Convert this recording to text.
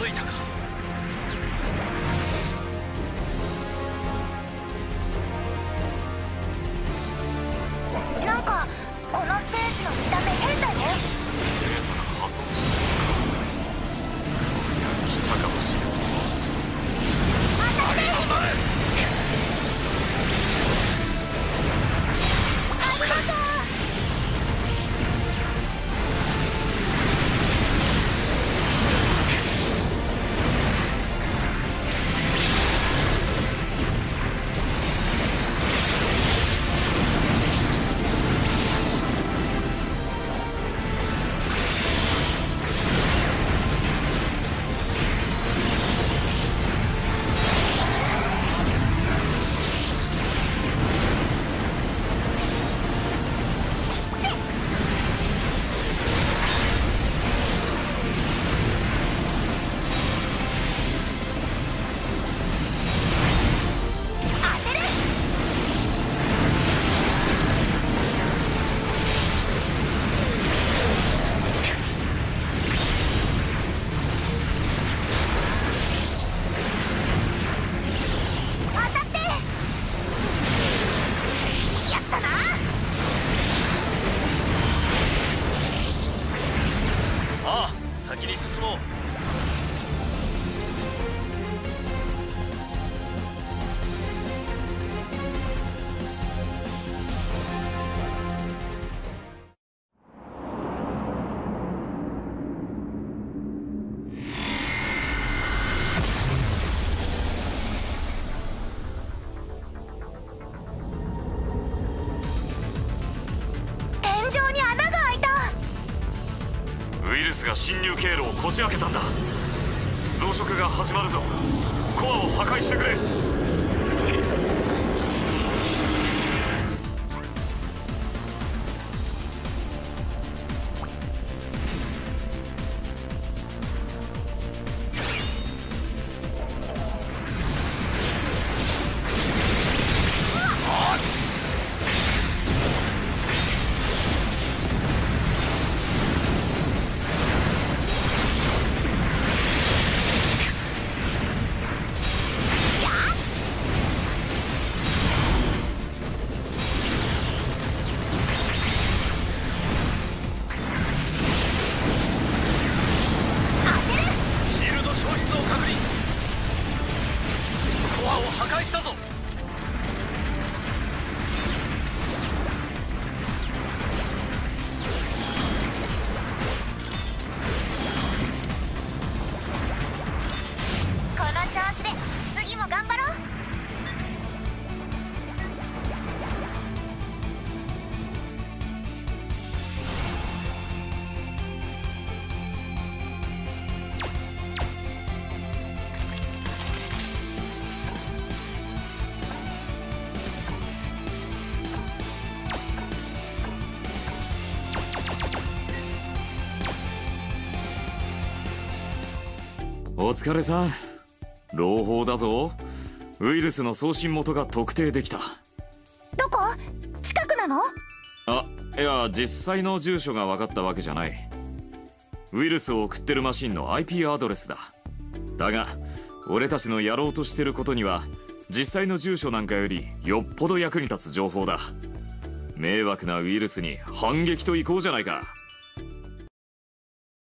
づいたか。先に進もう。ルスが侵入経路をこじ開けたんだ。増殖が始まるぞ。コアを破壊してくれ。お疲れさん。朗報だぞ。ウイルスの送信元が特定できた。どこ？近くなの？あいや実際の住所が分かったわけじゃない。ウイルスを送ってるマシンの IP アドレスだ。だが俺たちのやろうとしてることには実際の住所なんかよりよっぽど役に立つ情報だ。迷惑なウイルスに反撃といこうじゃないか